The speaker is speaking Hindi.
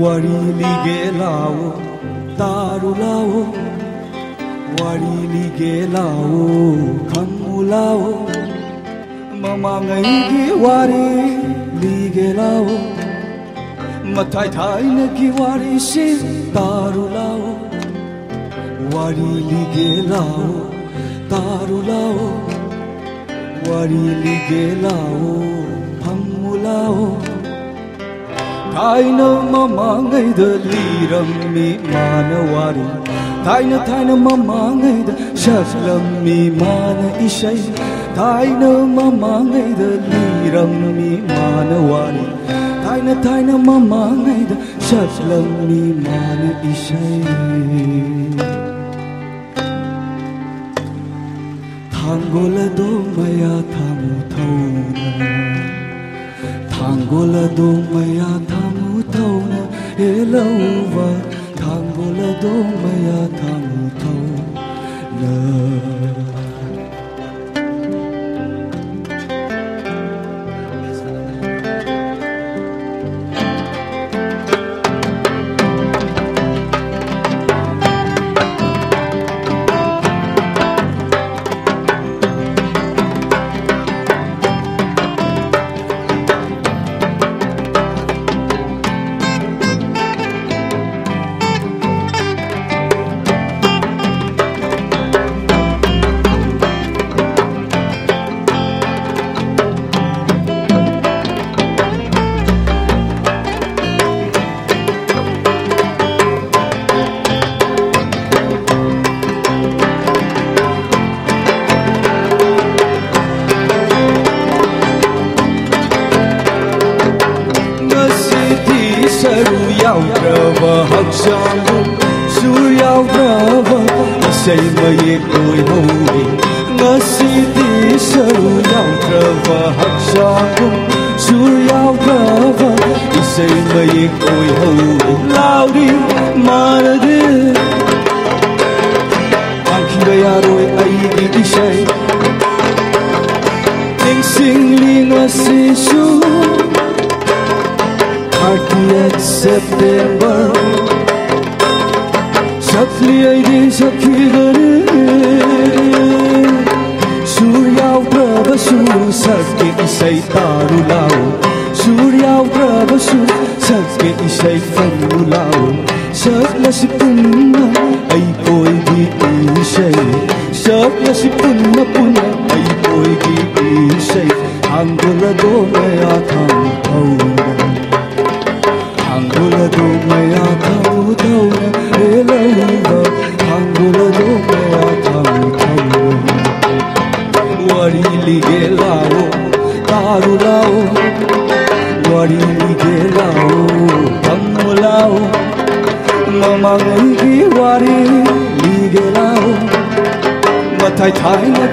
वारी लिगे लाओ तारू लाओ वारी लिगे लाओ खम्मु लाओ ममाङैगी वारी लिगे लाओ मथाई थाइनगी वारी से तारू लाओ वारी लिगे लाओ तारू लाओ वारी लिगे लाओ खम्मु लाओ ꯊꯥꯏꯅ ꯃꯃꯥꯡꯉꯩꯗ ꯂꯤꯔꯝꯃꯤ ꯃꯥꯅ ꯋꯥꯔꯤ ꯊꯥꯏꯅ ꯊꯥꯏꯅ ꯃꯃꯥꯡꯉꯩꯗ ꯁꯛꯂꯝꯃꯤ ꯃꯥꯅ ꯏꯁꯩ ꯊꯥꯏꯅ ꯃꯃꯥꯡꯉꯩꯗ ꯂꯤꯔꯝꯃꯤ ꯃꯥꯅ ꯋꯥꯔꯤ ꯊꯥꯏꯅ ꯊꯥꯏꯅ ꯃꯃꯥꯡꯉꯩꯗ ꯁꯛꯂꯝꯃꯤ ꯃꯥꯅ ꯏꯁꯩ do maya tamu tau na e lauwa brava Să-i e lui hori Năsiti să-l iau trăva Hakshakum Sur iau brava Să-i măie lui hori Lauri marade Anchiba yaroi aigi isai Ning sing ling wasisu Party at September Sakli ay di sakhi gare Suryaw prabha sur sakke isai taru lao Suryaw prabha sur isai fannu lao Sakla punna ay koi gi isai Sakla punna punna ay koi gi isai Angola do maya tham thauna Lao taru lao Wari lige lao thamu lao Mama ngai ki wari lige lao Mathai thai na